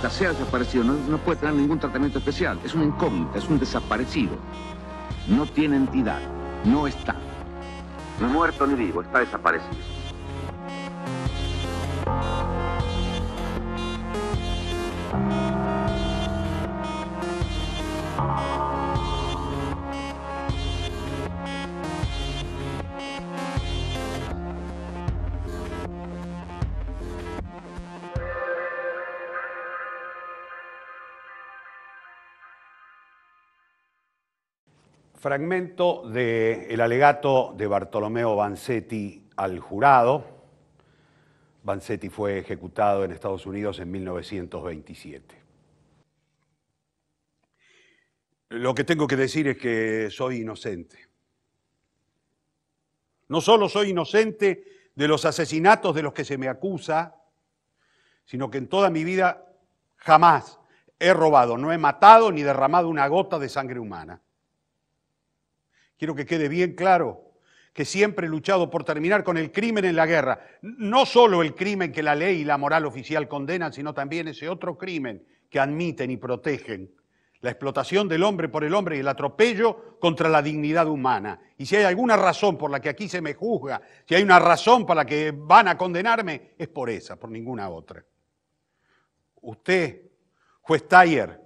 mientras sea desaparecido, no, no puede tener ningún tratamiento especial. Es una incógnita, es un desaparecido. No tiene entidad, no está. Ni muerto ni vivo, está desaparecido. Fragmento del alegato de Bartolomeo Vanzetti al jurado. Vanzetti fue ejecutado en Estados Unidos en 1927. Lo que tengo que decir es que soy inocente. No solo soy inocente de los asesinatos de los que se me acusa, sino que en toda mi vida jamás he robado, no he matado ni derramado una gota de sangre humana. Quiero que quede bien claro que siempre he luchado por terminar con el crimen en la guerra. No solo el crimen que la ley y la moral oficial condenan, sino también ese otro crimen que admiten y protegen. La explotación del hombre por el hombre y el atropello contra la dignidad humana. Y si hay alguna razón por la que aquí se me juzga, si hay una razón para la que van a condenarme, es por esa, por ninguna otra. Usted, juez Tayer,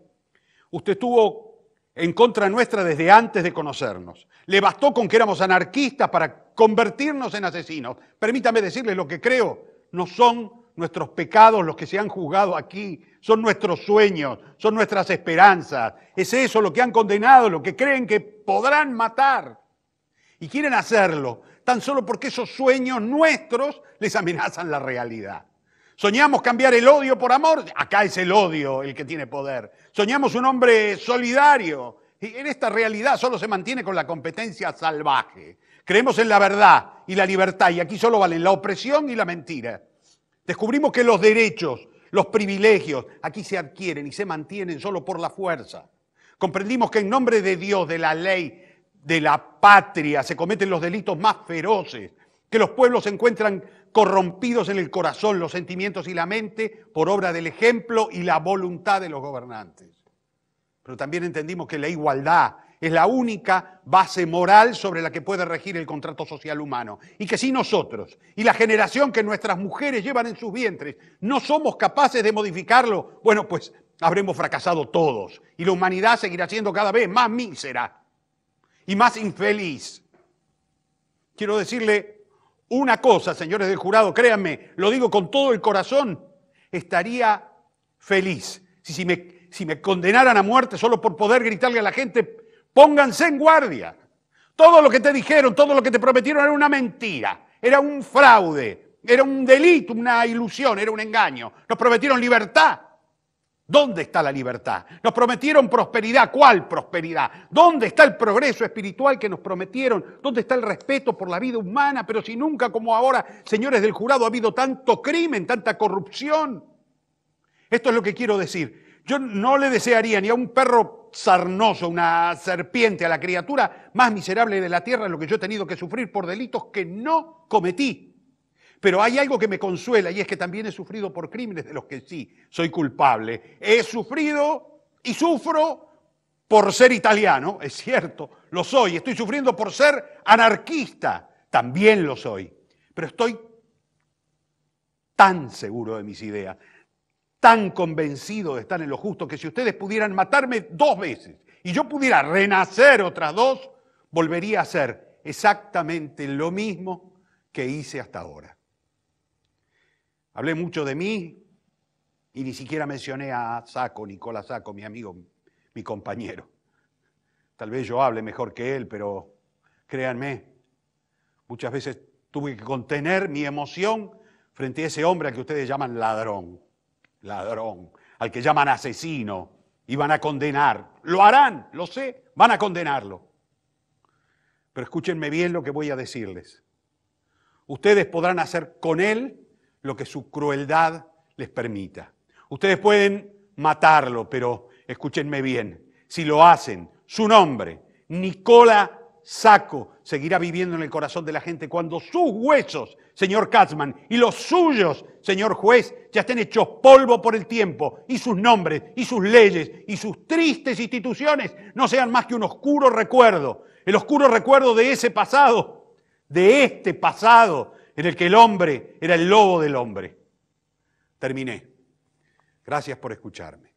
usted estuvo en contra nuestra desde antes de conocernos. Le bastó con que éramos anarquistas para convertirnos en asesinos. Permítame decirle lo que creo. No son nuestros pecados los que se han juzgado aquí, son nuestros sueños, son nuestras esperanzas. Es eso lo que han condenado, lo que creen que podrán matar. Y quieren hacerlo tan solo porque esos sueños nuestros les amenazan la realidad. Soñamos cambiar el odio por amor, acá es el odio el que tiene poder. Soñamos un hombre solidario, y en esta realidad solo se mantiene con la competencia salvaje. Creemos en la verdad y la libertad, y aquí solo valen la opresión y la mentira. Descubrimos que los derechos, los privilegios, aquí se adquieren y se mantienen solo por la fuerza. Comprendimos que en nombre de Dios, de la ley, de la patria, se cometen los delitos más feroces, que los pueblos se encuentran corrompidos en el corazón, los sentimientos y la mente por obra del ejemplo y la voluntad de los gobernantes. Pero también entendimos que la igualdad es la única base moral sobre la que puede regir el contrato social humano. Y que si nosotros y la generación que nuestras mujeres llevan en sus vientres no somos capaces de modificarlo, bueno, pues habremos fracasado todos. Y la humanidad seguirá siendo cada vez más mísera y más infeliz. Quiero decirle una cosa, señores del jurado, créanme, lo digo con todo el corazón, estaría feliz si, me, me condenaran a muerte solo por poder gritarle a la gente, pónganse en guardia. Todo lo que te dijeron, todo lo que te prometieron era una mentira, era un fraude, era un delito, una ilusión, era un engaño. Nos prometieron libertad ¿Dónde está la libertad? Nos prometieron prosperidad. ¿Cuál prosperidad? ¿Dónde está el progreso espiritual que nos prometieron? ¿Dónde está el respeto por la vida humana? Pero si nunca como ahora, señores del jurado, ha habido tanto crimen, tanta corrupción. Esto es lo que quiero decir. Yo no le desearía ni a un perro sarnoso, una serpiente, a la criatura más miserable de la tierra lo que yo he tenido que sufrir por delitos que no cometí. Pero hay algo que me consuela y es que también he sufrido por crímenes de los que sí soy culpable. He sufrido y sufro por ser italiano, es cierto, lo soy. Estoy sufriendo por ser anarquista, también lo soy. Pero estoy tan seguro de mis ideas, tan convencido de estar en lo justo, que si ustedes pudieran matarme dos veces y yo pudiera renacer otras dos, volvería a hacer exactamente lo mismo que hice hasta ahora. Hablé mucho de mí y ni siquiera mencioné a Saco, Nicolás Saco, mi amigo, mi compañero. Tal vez yo hable mejor que él, pero créanme, muchas veces tuve que contener mi emoción frente a ese hombre al que ustedes llaman ladrón, ladrón, al que llaman asesino y van a condenar. Lo harán, lo sé, van a condenarlo. Pero escúchenme bien lo que voy a decirles. Ustedes podrán hacer con él lo que su crueldad les permita. Ustedes pueden matarlo, pero escúchenme bien, si lo hacen, su nombre, Nicola saco seguirá viviendo en el corazón de la gente cuando sus huesos, señor Katzman, y los suyos, señor juez, ya estén hechos polvo por el tiempo, y sus nombres, y sus leyes, y sus tristes instituciones no sean más que un oscuro recuerdo, el oscuro recuerdo de ese pasado, de este pasado en el que el hombre era el lobo del hombre. Terminé. Gracias por escucharme.